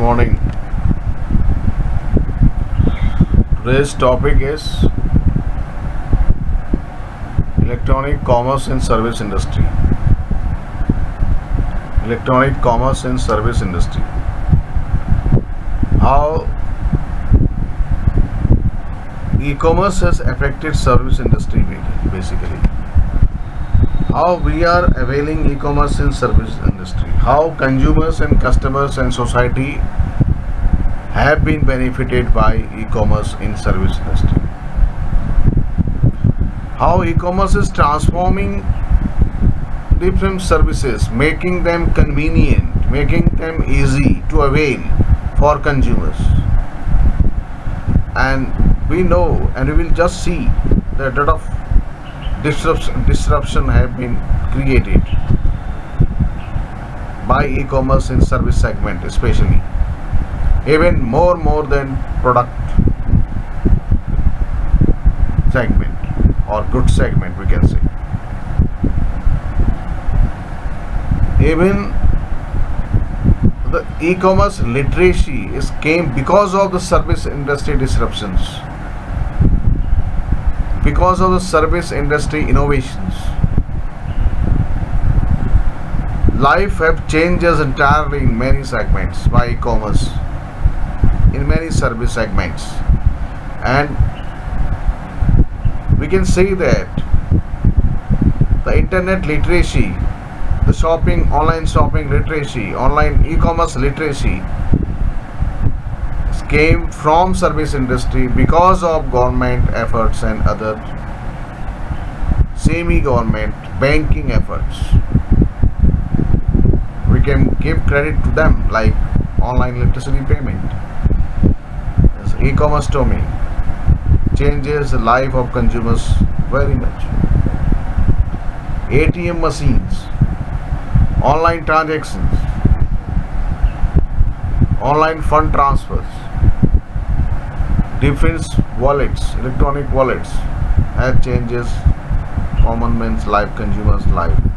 morning. Today's topic is electronic commerce in service industry. Electronic commerce in service industry. How e-commerce has affected service industry basically. How we are availing e-commerce in service industry. How consumers and customers and society have been benefited by e-commerce in service industry. How e-commerce is transforming different services, making them convenient, making them easy to avail for consumers. And we know and we will just see that a lot of disruption, disruption have been created by e-commerce in service segment especially. Even more more than product segment or good segment we can say. Even the e-commerce literacy is came because of the service industry disruptions because of the service industry innovations life have changes entirely in many segments by e-commerce in many service segments. And we can say that the internet literacy the shopping online shopping literacy online e-commerce literacy came from service industry because of government efforts and other semi-government banking efforts can give credit to them like online electricity payment. E-commerce domain. Changes the life of consumers very much. ATM machines. Online transactions. Online fund transfers. Different wallets electronic wallets. Have changes common man's life consumers life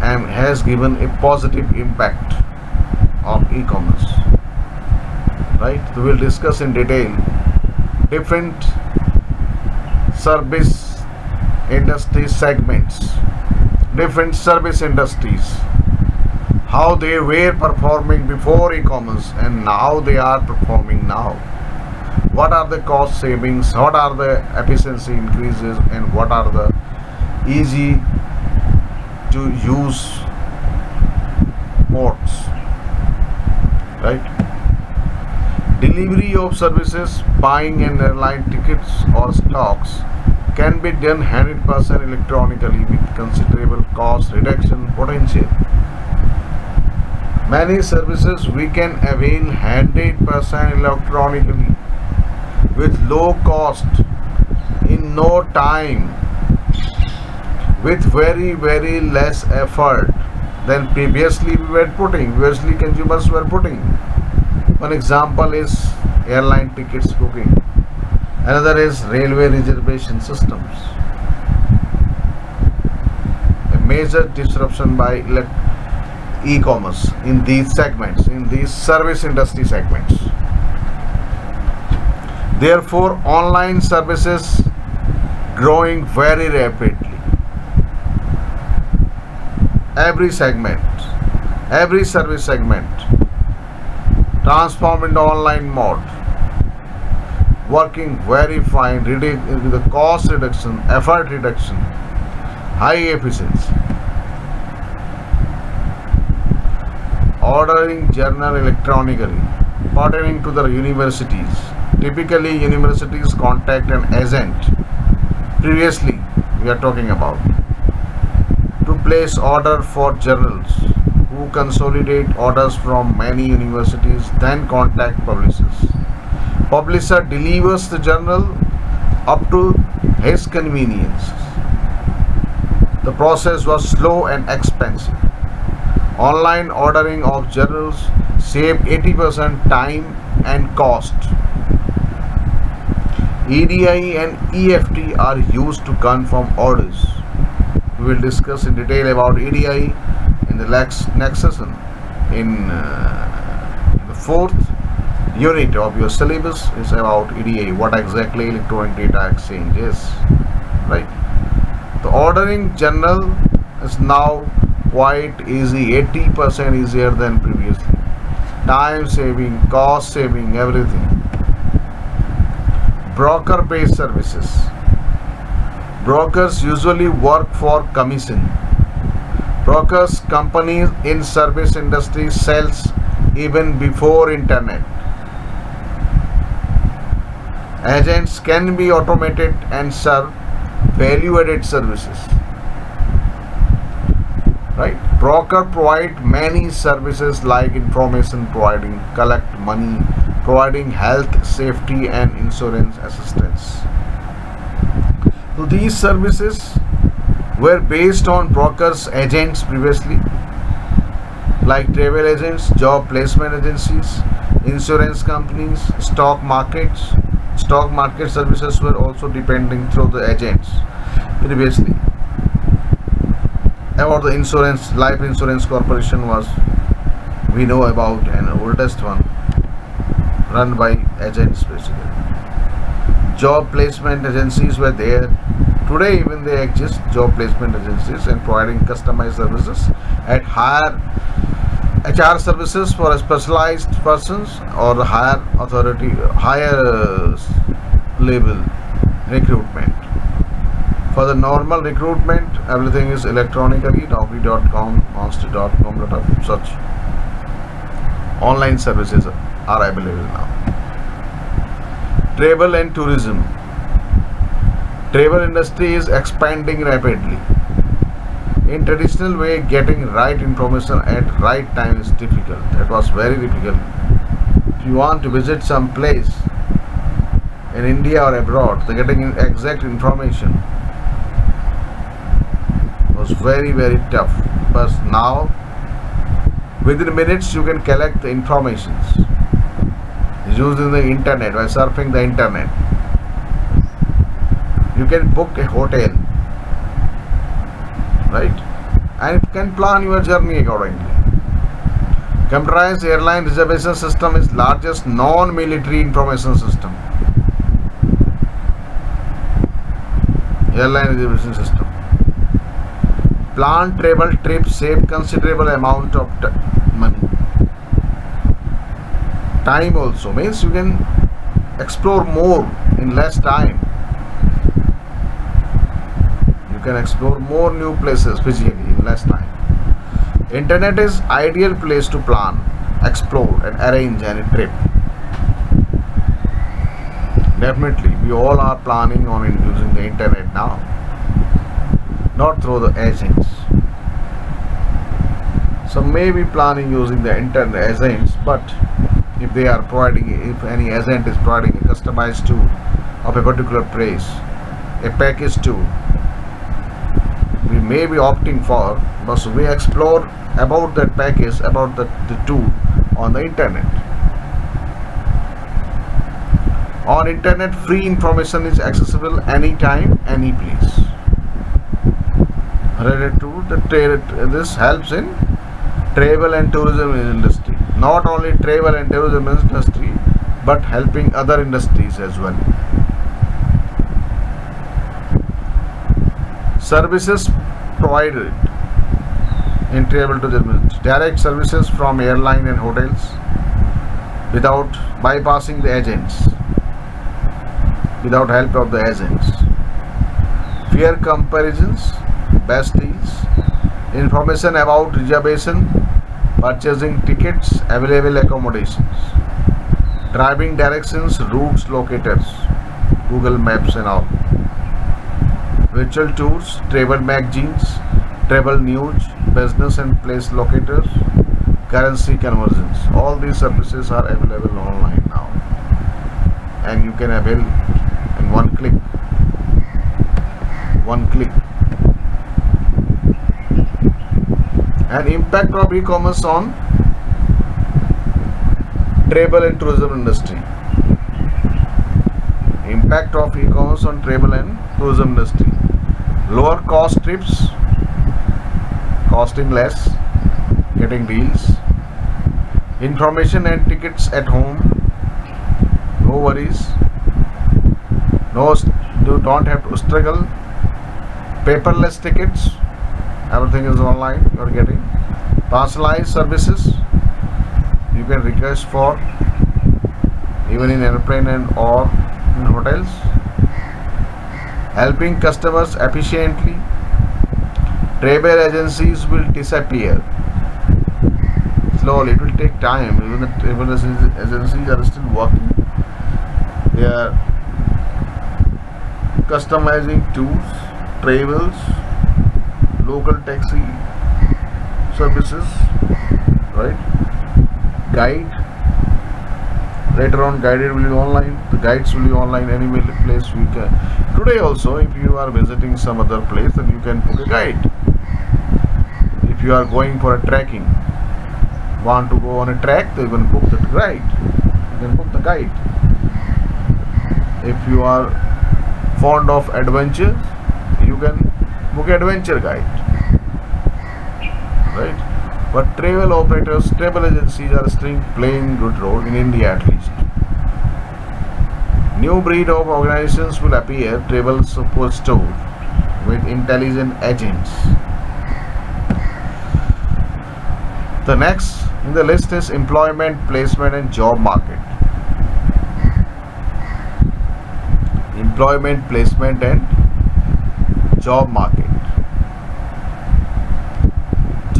and has given a positive impact on e-commerce. Right? We will discuss in detail different service industry segments different service industries how they were performing before e-commerce and now they are performing now. What are the cost savings? What are the efficiency increases? And what are the easy to use ports right? Delivery of services buying and airline tickets or stocks can be done 100% electronically with considerable cost reduction potential. Many services we can avail 100% electronically with low cost in no time with very very less effort than previously we were putting. Previously consumers were putting. One example is airline tickets booking. Another is railway reservation systems. A major disruption by e-commerce in these segments in these service industry segments. Therefore online services growing very rapidly every segment every service segment transform into online mode working very fine with the cost reduction effort reduction high efficiency. Ordering journal electronically pertaining to the universities. Typically universities contact an agent. Previously we are talking about place order for journals who consolidate orders from many universities then contact publishers. Publisher delivers the journal up to his convenience. The process was slow and expensive. Online ordering of journals saved 80% time and cost. EDI and EFT are used to confirm orders. Will discuss in detail about EDI in the next, session in uh, fourth unit of your syllabus is about EDA what exactly electronic data exchange is right? The ordering general is now quite easy 80% easier than previously time saving cost saving everything. Broker based services brokers usually work for commission. Brokers companies in service industry sells even before internet. Agents can be automated and serve value added services. Right? Broker provide many services like information providing collect money providing health safety and insurance assistance so these services were based on brokers agents previously like travel agents job placement agencies insurance companies stock markets. Stock market services were also depending through the agents previously. About the insurance life insurance corporation was we know about an oldest one run by agents basically. Job placement agencies were there today even they exist job placement agencies and providing customized services at higher HR services for specialized persons or higher authority higher uh, level recruitment. For the normal recruitment everything is electronically naukri.com monster.com such online services are available now. Travel and tourism travel industry is expanding rapidly. In traditional way getting right information at right time is difficult. That was very difficult. If you want to visit some place in India or abroad the getting exact information was very very tough. But now within minutes you can collect the informations. Using the internet by surfing the internet you can book a hotel right? And you can plan your journey accordingly. Computerized airline reservation system is largest non-military information system. Airline reservation system. Planned travel trips save considerable amount of money. Time also means you can explore more in less time you can explore more new places physically in less time. Internet is ideal place to plan explore and arrange any trip. Definitely we all are planning on using the internet now not through the agents. So maybe planning using the internet agents but if they are providing if any agent is providing a customized tool of a particular place a package tool may be opting for but we explore about that package about the, the tool on the internet. On internet free information is accessible anytime any place. Related to the this helps in travel and tourism industry. Not only travel and tourism industry but helping other industries as well. Services provided in travel tourism direct services from airline and hotels without bypassing the agents without help of the agents. Fare comparisons, best deals, information about reservation, purchasing tickets, available accommodations, driving directions, routes, locators, Google Maps and all. Virtual tours, travel magazines, travel news, business and place locators, currency conversions. All these services are available online now. And you can avail in one click. One click. And impact of e-commerce on travel and tourism industry. Impact of e-commerce on travel and tourism industry lower cost trips costing less getting deals. Information and tickets at home no worries. No you don't have to struggle. Paperless tickets everything is online you are getting. Personalized services you can request for even in airplane and or in hotels helping customers efficiently travel agencies will disappear. Slowly it will take time. Even the travel agencies are still working. They are customizing tours travels local taxi services right? Guide later on guided will be online. The guides will be online any place we can. Today also if you are visiting some other place then you can book a guide. If you are going for a trekking want to go on a trek then you can book the guide. You can book the guide. If you are fond of adventure you can book adventure guide. Right but travel operators travel agencies are still playing good role in India at least. New breed of organizations will appear travel support store with intelligent agents. The next in the list is employment placement and job market. Employment placement and job market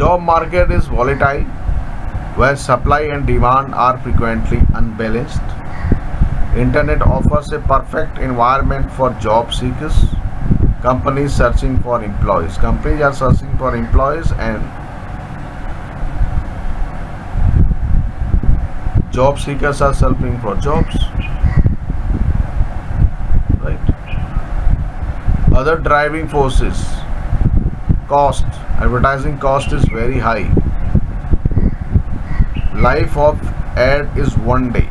job market is volatile where supply and demand are frequently unbalanced. Internet offers a perfect environment for job seekers. Companies searching for employees. Companies are searching for employees and job seekers are searching for jobs. Right. Other driving forces cost. Advertising cost is very high. Life of ad is one day.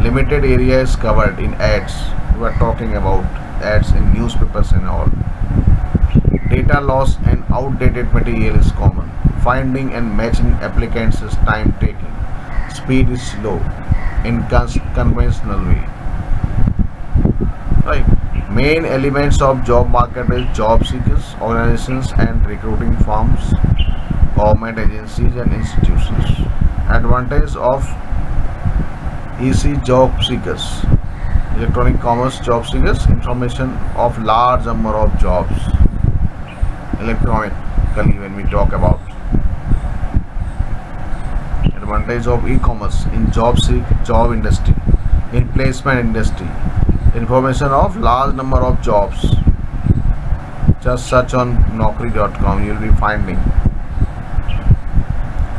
Limited area is covered in ads. We are talking about ads in newspapers and all. Data loss and outdated material is common. Finding and matching applicants is time taking speed is slow. In conventional way. Right main elements of job market is job seekers organizations and recruiting firms government agencies and institutions. Advantage of EC job seekers. Electronic commerce job seekers information of large number of jobs. Electronically when we talk about. Advantage of e-commerce in job seek job industry. In placement industry information of large number of jobs. Just search on naukri.com you will be finding.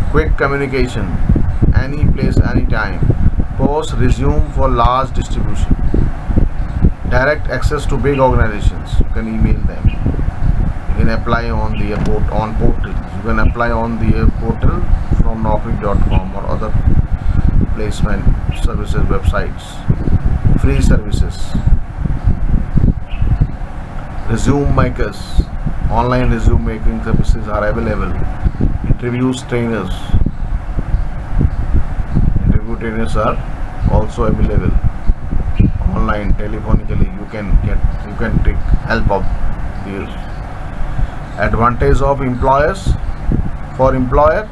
Quick communication. Any place anytime post resume for large distribution. Direct access to big organizations. You can email them. You can apply on the on portal. You can apply on the portal from naukri.com or other placement services websites free services. Resume makers online resume making services are available. Interviews trainers. Interview trainers are also available. Online telephonically you can get you can take help of these. Advantage of employers. For employer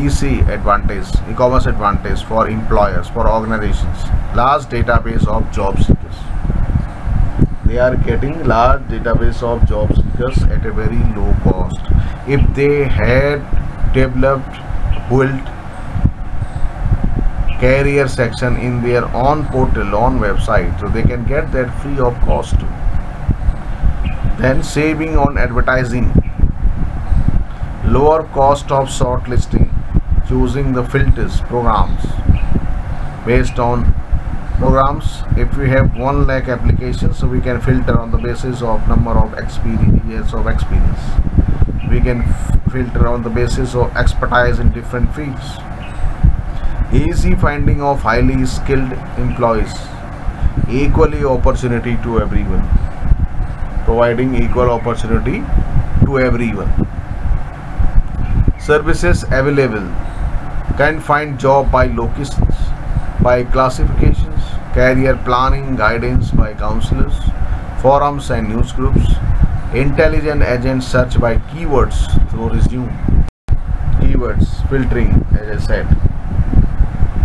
EC advantage, e-commerce advantage for employers, for organizations, large database of job seekers. They are getting large database of job seekers at a very low cost. If they had developed, built career section in their own portal, on website, so they can get that free of cost. Then saving on advertising, lower cost of shortlisting choosing the filters programs. Based on programs if we have one lakh applications so we can filter on the basis of number of experience years of experience. We can filter on the basis of expertise in different fields. Easy finding of highly skilled employees. Equally opportunity to everyone. Providing equal opportunity to everyone. Services available can find job by locations by classifications career planning guidance by counselors forums and news groups intelligent agents search by keywords through resume. Keywords filtering as i said.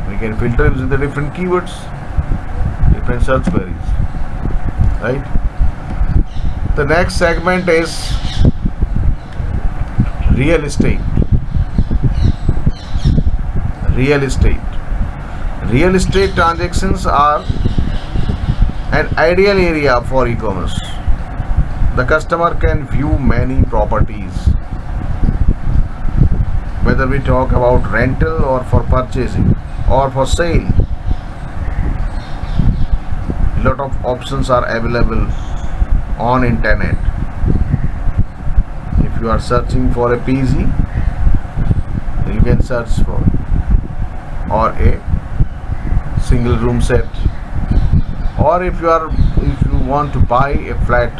We can filter using the different keywords different search queries right? The next segment is real estate real estate. Real estate transactions are an ideal area for e-commerce. The customer can view many properties. Whether we talk about rental or for purchasing or for sale lot of options are available on internet. If you are searching for a PG you can search for or a single room set. Or if you are if you want to buy a flat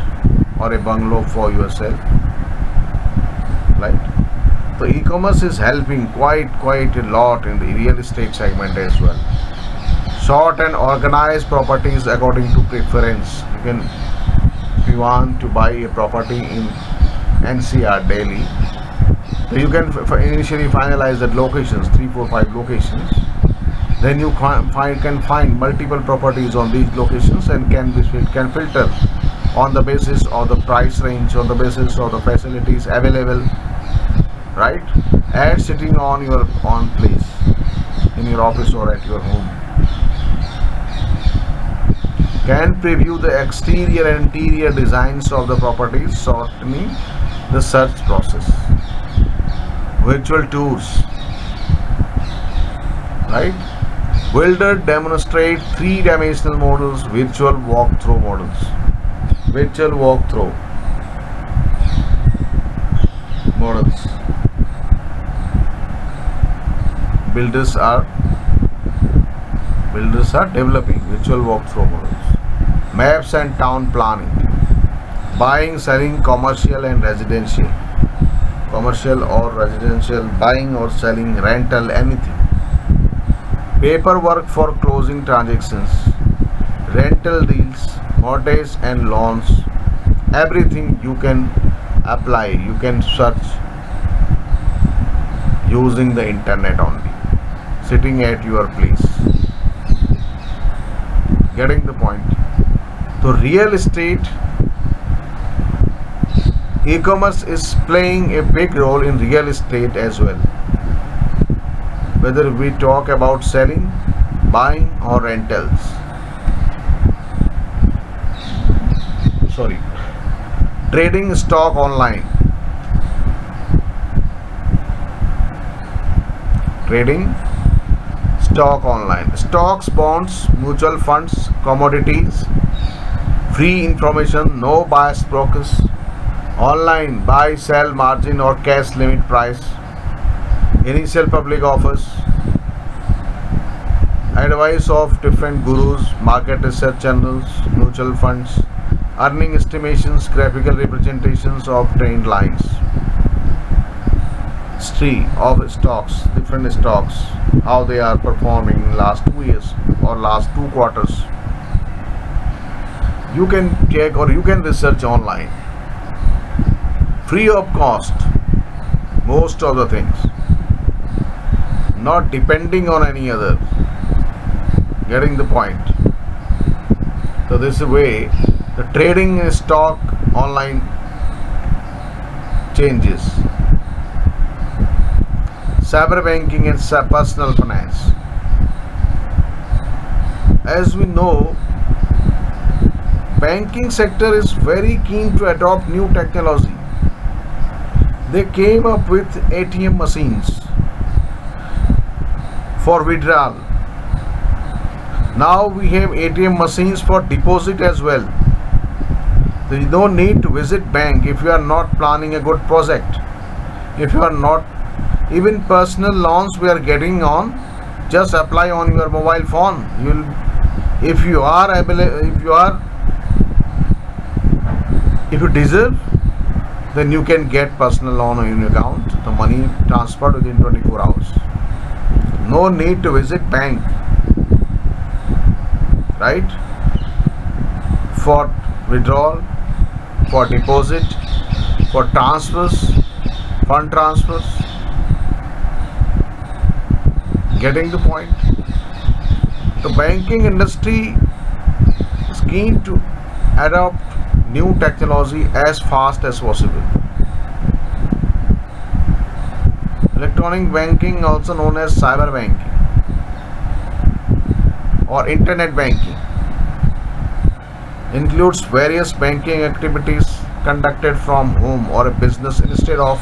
or a bungalow for yourself right? So e-commerce is helping quite quite a lot in the real estate segment as well. Sort and organize properties according to preference. You can if you want to buy a property in NCR Delhi you can initially finalize that locations three four five locations. Then you find, can find multiple properties on these locations and can can filter on the basis of the price range on the basis of the facilities available right? As sitting on your on place in your office or at your home. Can preview the exterior and interior designs of the properties shortening the search process virtual tours right? Builder demonstrate three-dimensional models virtual walkthrough models. Virtual walkthrough models. Builders are builders are developing virtual walkthrough models. Maps and town planning. Buying selling commercial and residential commercial or residential buying or selling rental anything. Paperwork for closing transactions rental deals mortgage and loans everything you can apply you can search using the internet only sitting at your place. Getting the point? So real estate e-commerce is playing a big role in real estate as well. Whether we talk about selling buying or rentals. Sorry. Trading stock online. Trading stock online. Stocks bonds mutual funds commodities. Free information no bias brokers online buy sell margin or cash limit price. Initial public offers. Advice of different gurus market research channels mutual funds. Earning estimations, graphical representations of trend lines, tree of stocks, different stocks, how they are performing in last two years or last two quarters. You can check or you can research online, free of cost, most of the things, not depending on any other. Getting the point. So this way the trading stock online changes cyber banking and personal finance as we know banking sector is very keen to adopt new technology they came up with ATM machines for withdrawal. Now we have ATM machines for deposit as well. There is no need to visit bank if you are not planning a good project. If you are not even personal loans we are getting on just apply on your mobile phone. You'll if you are able if you are if you deserve then you can get personal loan on your account. The money transferred within 24 hours. No need to visit bank. Right? For withdrawal for deposit for transfers fund transfers. Getting the point? The banking industry is keen to adopt new technology as fast as possible electronic banking also known as cyber banking or internet banking includes various banking activities conducted from home or a business instead of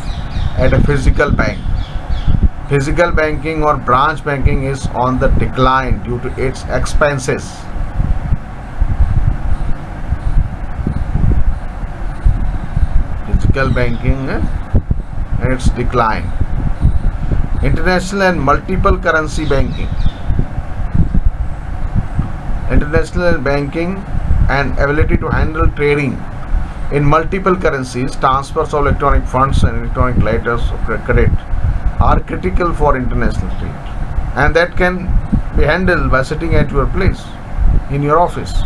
at a physical bank. Physical banking or branch banking is on the decline due to its expenses. Physical banking eh, its decline. International and multiple currency banking. International banking and ability to handle trading in multiple currencies, transfers of electronic funds and electronic letters of credit are critical for international trade and that can be handled by sitting at your place in your office.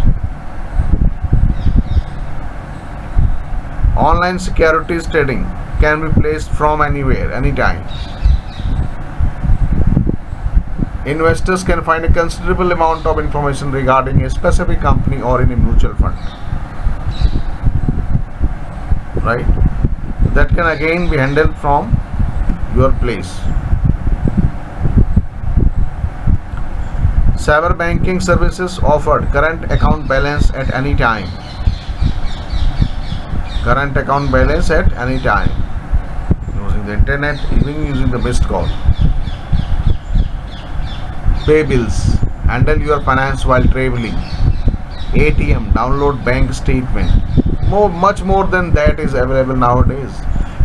Online securities trading can be placed from anywhere, anytime. Investors can find a considerable amount of information regarding a specific company or in a mutual fund. Right? That can again be handled from your place. Cyber banking services offered current account balance at any time. Current account balance at any time. Using the internet, even using the missed call pay bills, handle your finance while traveling, ATM, download bank statement. More, much more than that is available nowadays.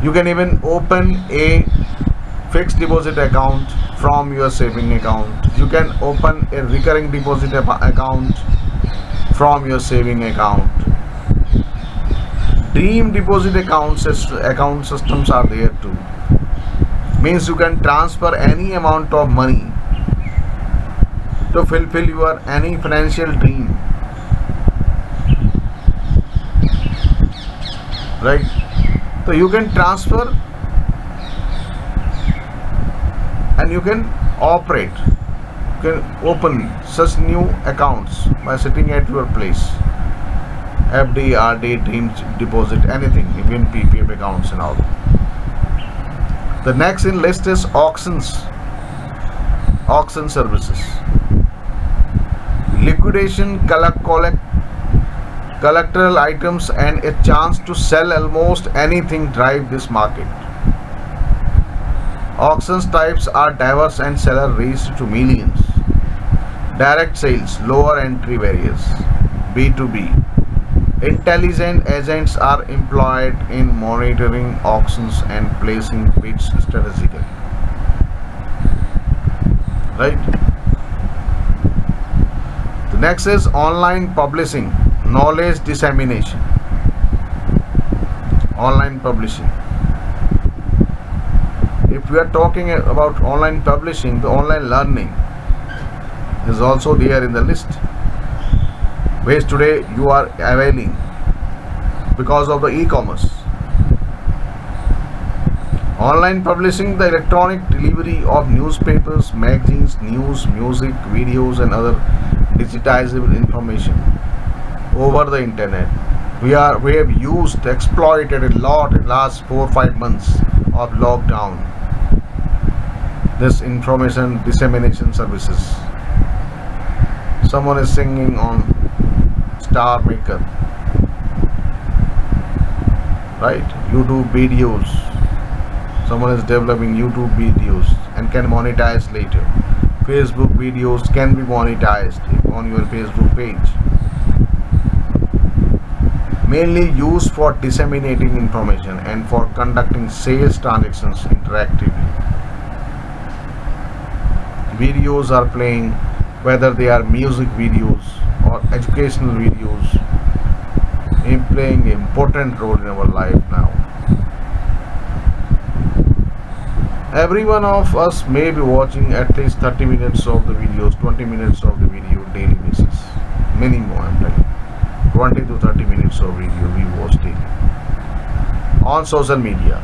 You can even open a fixed deposit account from your saving account. You can open a recurring deposit account from your saving account. Dream deposit accounts account systems are there too. Means you can transfer any amount of money to fulfill your any financial dream. Right? So you can transfer and you can operate. You can open such new accounts by sitting at your place FD, RD, Dream Deposit, anything, even PPF accounts and all. The next in list is auctions, auction services. Liquidation collect, collect collateral items and a chance to sell almost anything drive this market. Auctions types are diverse and seller raised to millions. Direct sales lower entry barriers. B2b intelligent agents are employed in monitoring auctions and placing bids strategically right The Next is online publishing, knowledge dissemination. Online publishing. If we are talking about online publishing, the online learning is also there in the list. Which today you are availing because of the e-commerce. Online publishing, the electronic delivery of newspapers, magazines, news, music, videos and other digitizable information over the internet. We are we have used exploited a lot in last four five months of lockdown. This information dissemination services. Someone is singing on star maker right youtube videos someone is developing youtube videos and can monetize later Facebook videos can be monetized on your Facebook page. Mainly used for disseminating information and for conducting sales transactions interactively. Videos are playing whether they are music videos educational videos are playing an important role in our life now. every one of us may be watching at least 30 minutes of the videos 20 minutes of the video daily basis. Minimum i'm telling 20 to 30 minutes of video we watch daily. On social media.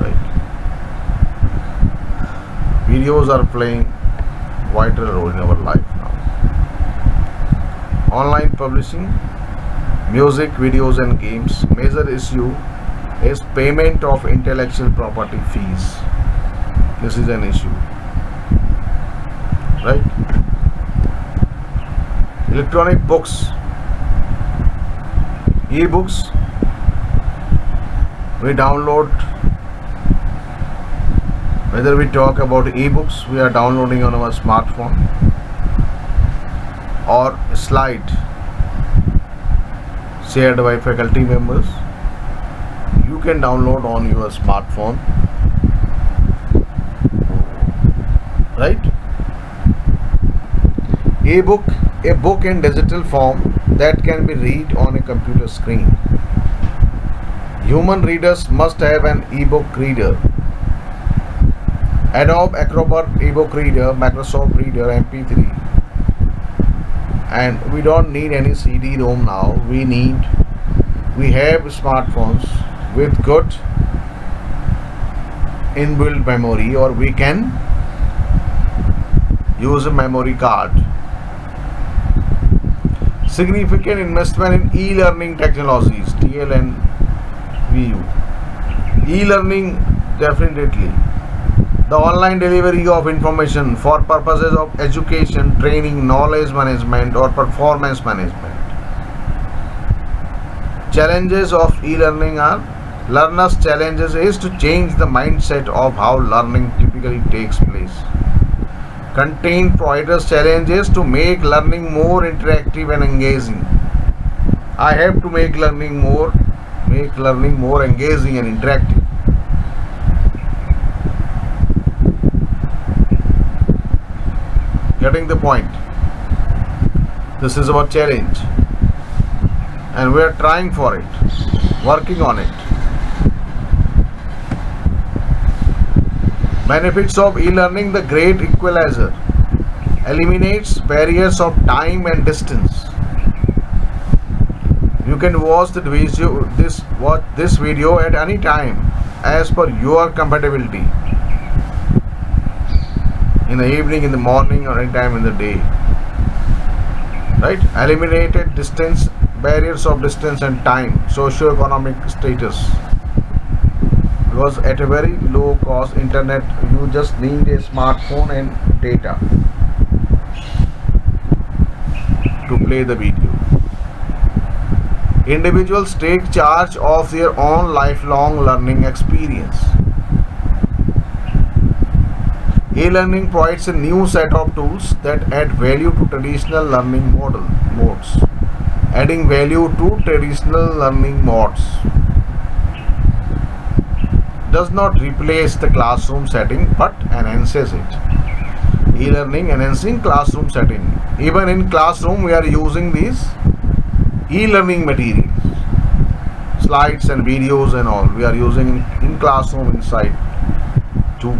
Right. Videos are playing vital role in our life online publishing music videos and games. Major issue is payment of intellectual property fees. This is an issue. Right? Electronic books. E-books. We download. Whether we talk about e-books we are downloading on our smartphone or slide shared by faculty members you can download on your smartphone. Right? E-book a book in digital form that can be read on a computer screen. Human readers must have an e-book reader. Adobe acrobat e-book reader microsoft reader mp3 and we don't need any cd-rom now. We need we have smartphones with good inbuilt memory or we can use a memory card. Significant investment in e-learning technologies TL and VU e-learning definitely the online delivery of information for purposes of education training knowledge management or performance management. Challenges of e-learning are learners challenges is to change the mindset of how learning typically takes place. Contain providers challenges to make learning more interactive and engaging. I have to make learning more make learning more engaging and interactive getting the point. This is our challenge. And we are trying for it working on it. Benefits of e-learning the great equalizer. Eliminates barriers of time and distance. You can watch the video this watch this video at any time as per your compatibility in the evening in the morning or any time in the day. Right? Eliminated distance barriers of distance and time socio-economic status. Because at a very low cost internet you just need a smartphone and data to play the video. Individuals take charge of their own lifelong learning experience e-learning provides a new set of tools that add value to traditional learning model modes adding value to traditional learning modes. Does not replace the classroom setting but enhances it. E-learning enhancing classroom setting. Even in classroom we are using these e-learning materials. Slides and videos and all we are using in classroom inside too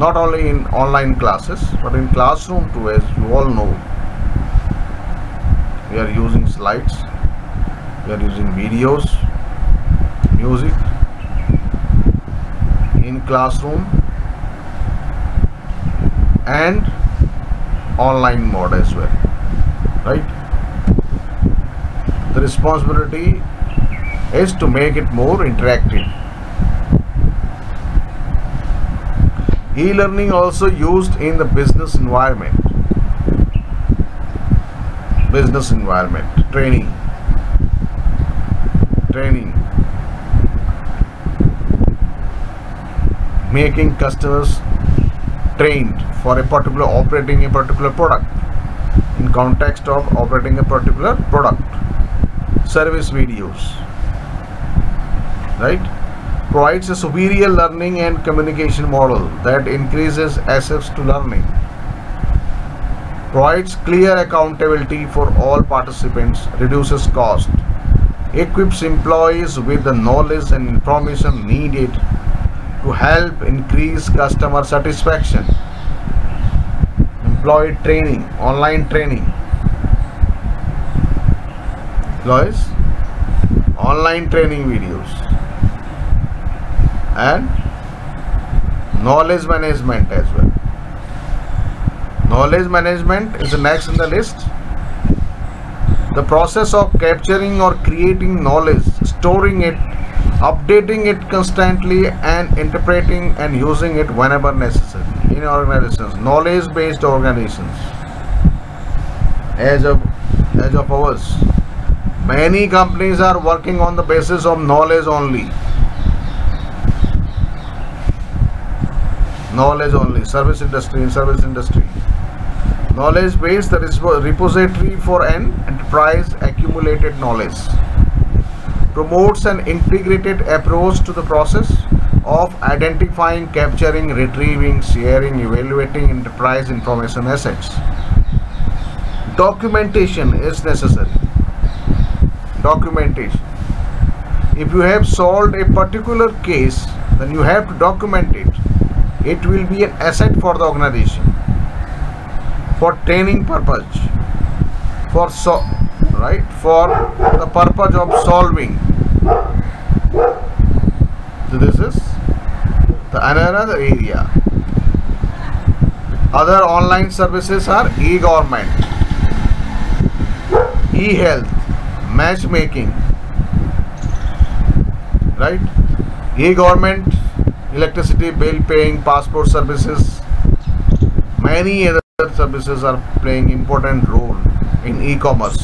not only in online classes but in classroom too as you all know. We are using slides. We are using videos music in classroom and online mode as well right? The responsibility is to make it more interactive e-learning also used in the business environment. Business environment. Training. Training. Making customers trained for a particular operating a particular product in context of operating a particular product. Service videos. Right provides a superior learning and communication model that increases access to learning provides clear accountability for all participants, reduces cost, equips employees with the knowledge and information needed to help increase customer satisfaction employee training online training. Employees online training videos and knowledge management as well. Knowledge management is next in the list. The process of capturing or creating knowledge storing it updating it constantly and interpreting and using it whenever necessary in organizations. Knowledge based organizations. As of as of ours many companies are working on the basis of knowledge only knowledge only service industry service industry knowledge base that is repository for an enterprise accumulated knowledge promotes an integrated approach to the process of identifying, capturing, retrieving, sharing, evaluating enterprise information assets. Documentation is necessary. Documentation. If you have solved a particular case, then you have to document it. It will be an asset for the organization. For training purpose. For so right? For the purpose of solving. So this is the another area. Other online services are e-government e-health matchmaking right? E-government electricity bill paying passport services. Many other services are playing important role in e-commerce.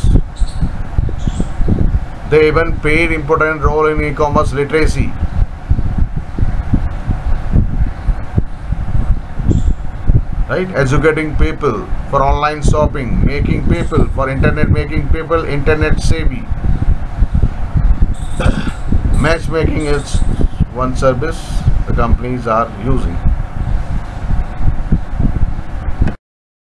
They even played important role in e-commerce literacy. Right? Educating people for online shopping making people for internet making people internet savvy. Matchmaking is one service the companies are using